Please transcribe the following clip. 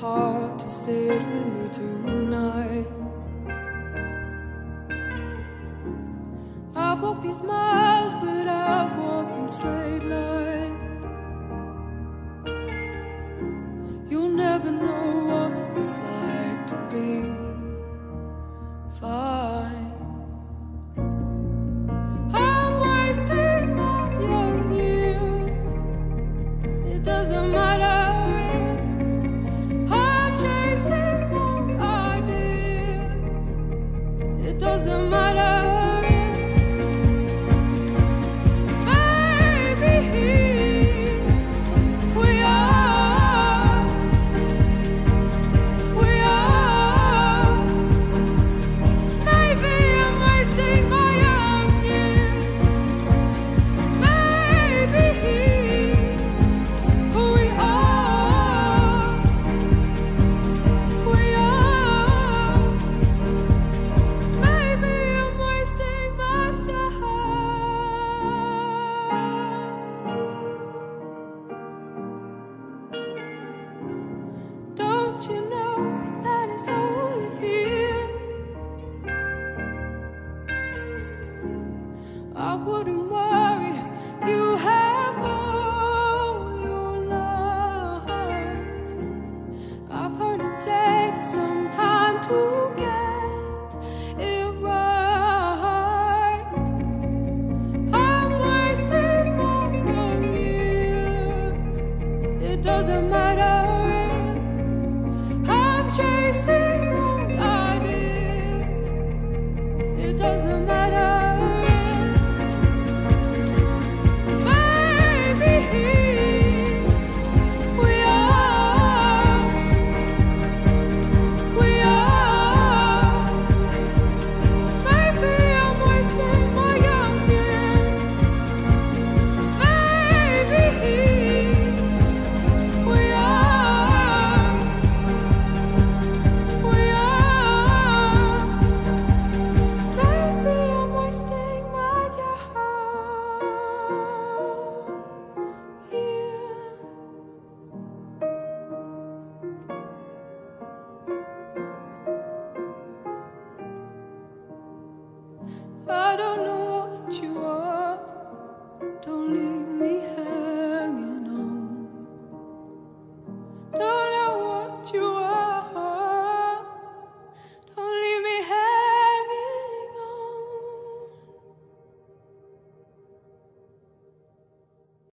hard to sit with me tonight? I've walked these miles, but I've walked them straight line. You'll never know what it's like to be fine. I'm wasting my young years. It doesn't matter. I wouldn't worry. You have all your life. I've some time to get it right. I'm wasting years. It doesn't that I want you.